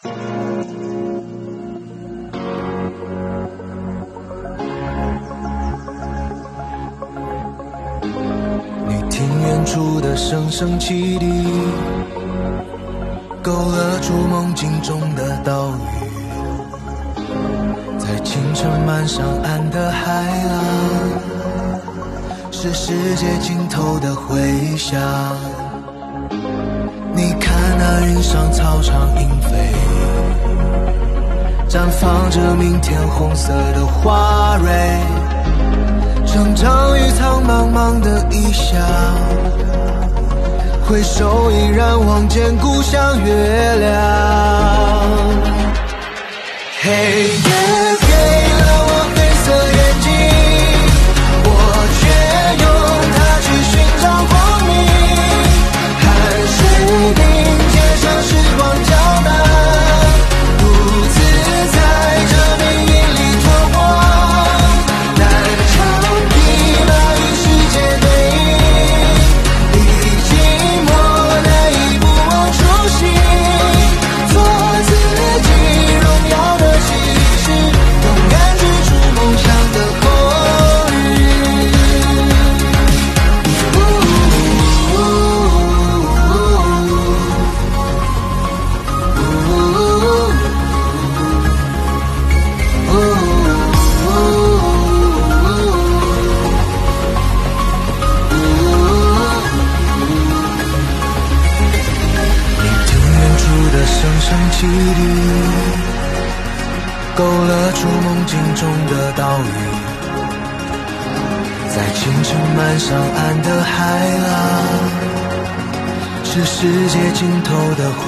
你听远处的声声汽笛，勾勒出梦境中的岛屿，在清晨漫上岸的海浪，是世界尽头的回响。你看那云上草长莺飞，绽放着明天红色的花蕊。成长于苍茫茫的异乡，回首依然望见故乡月亮。黑声声汽笛，勾勒出梦境中的岛屿，在清晨漫上岸的海浪，是世界尽头的回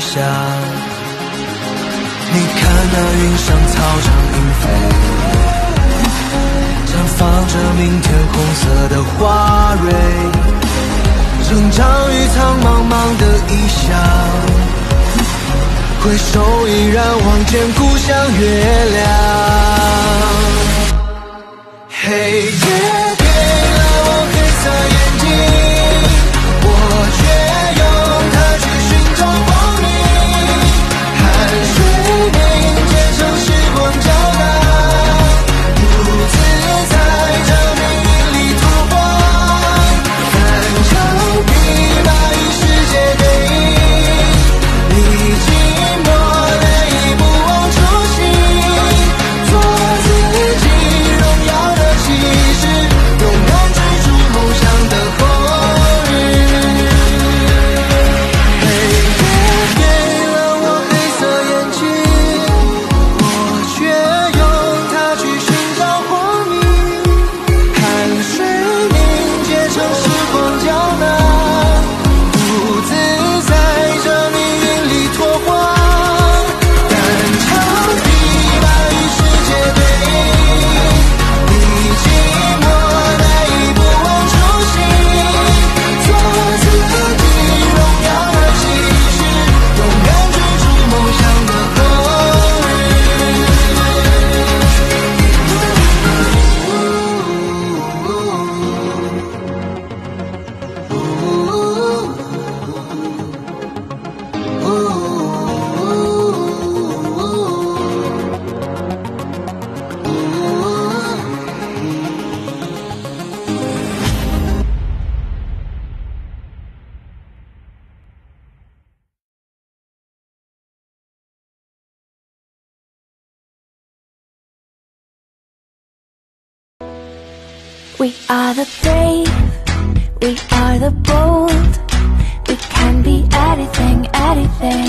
响。你看那云上草长莺飞，绽放着明天红色的花蕊。成长于苍茫茫的异乡，回首依然望见故乡月亮。黑夜 We are the brave, we are the bold. We can be anything, anything,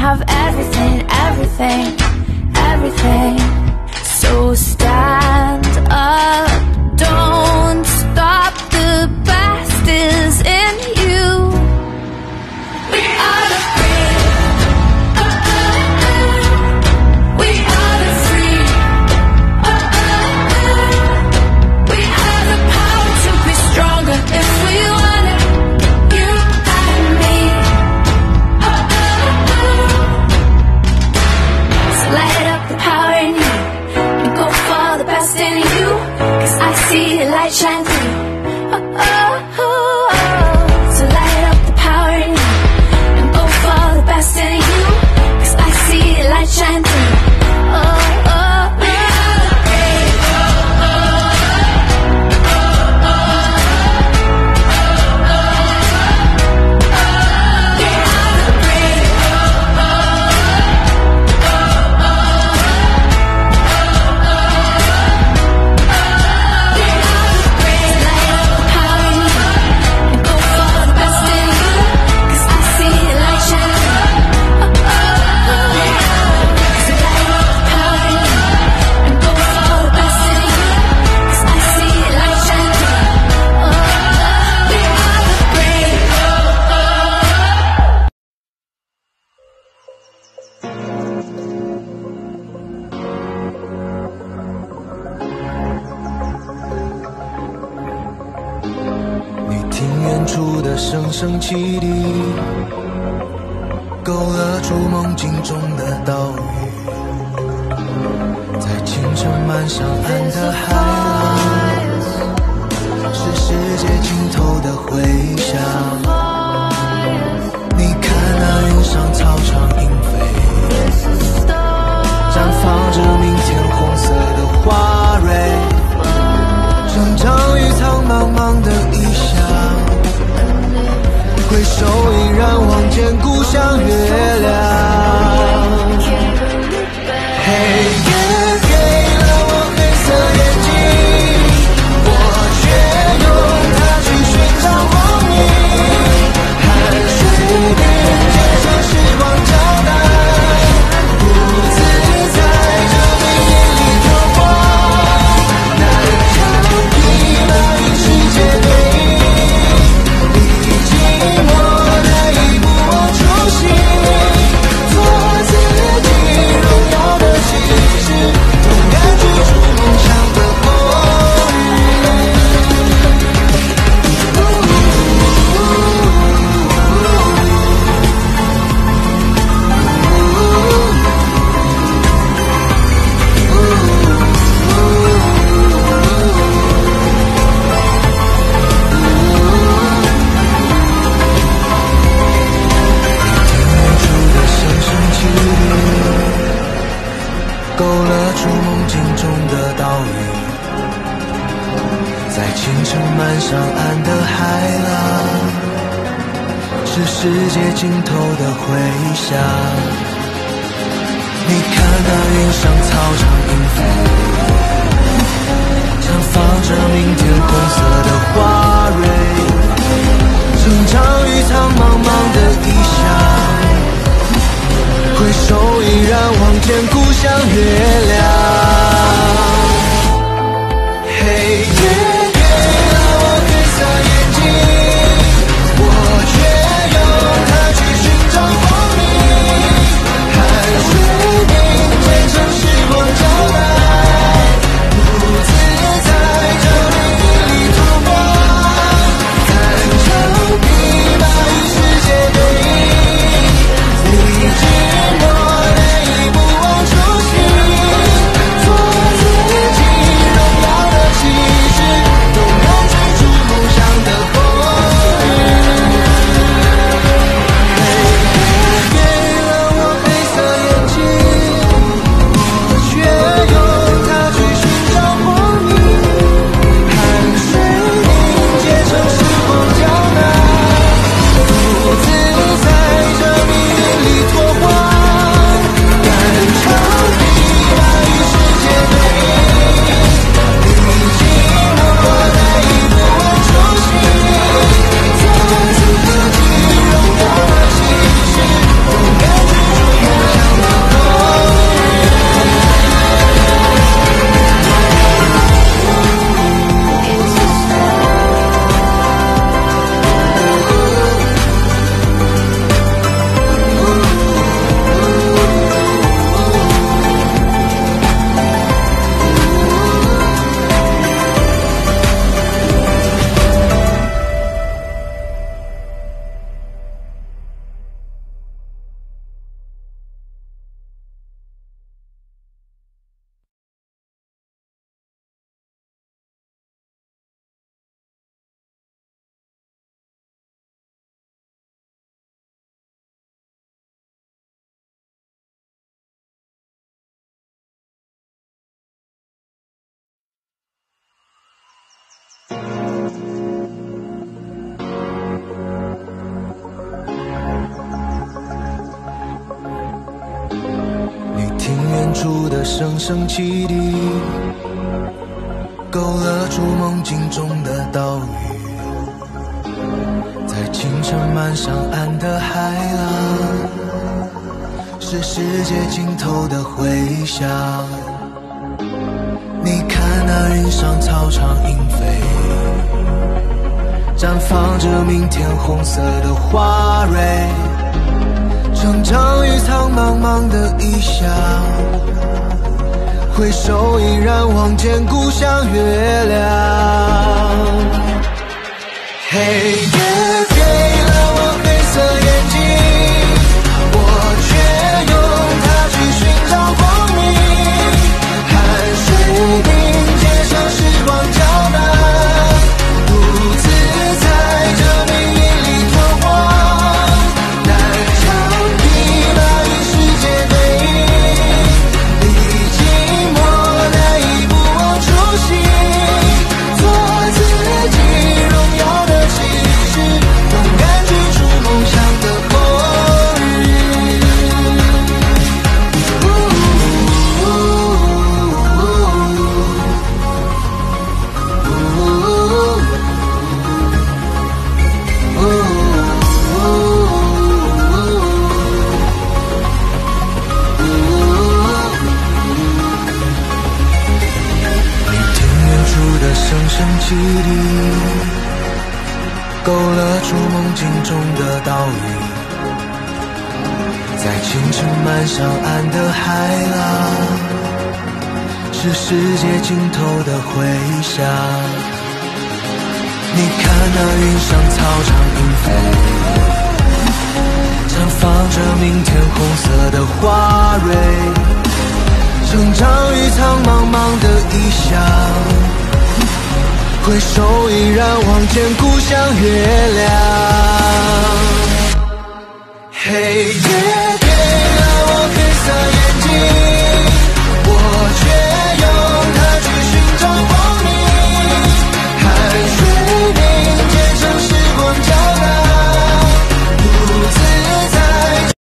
have everything, everything, everything. So stand up, don't 的声声汽笛，勾勒出梦境中的岛屿，在清晨漫上岸的海浪，是世界尽头的回响。你看那云上草长莺飞，绽放着明天红色的。望见故乡月亮。变成漫上岸的海浪，是世界尽头的回响。你看那云上草长莺飞，绽放着明天红色的花蕊，成长于苍茫茫的异乡，回首依然望见故乡月亮。声声汽笛，勾勒出梦境中的岛屿，在清晨漫上岸的海浪，是世界尽头的回响。你看那云上草场莺飞，绽放着明天红色的花蕊。成长于苍茫茫的异乡，回首依然望见故乡月亮。黑夜给了我黑色眼睛，勾勒出梦境中的岛屿，在清晨漫上岸的海浪，是世界尽头的回响。你看那云上草场莺飞，绽放着明天红色的花蕊。成长于苍回首依然望见故乡月亮。黑夜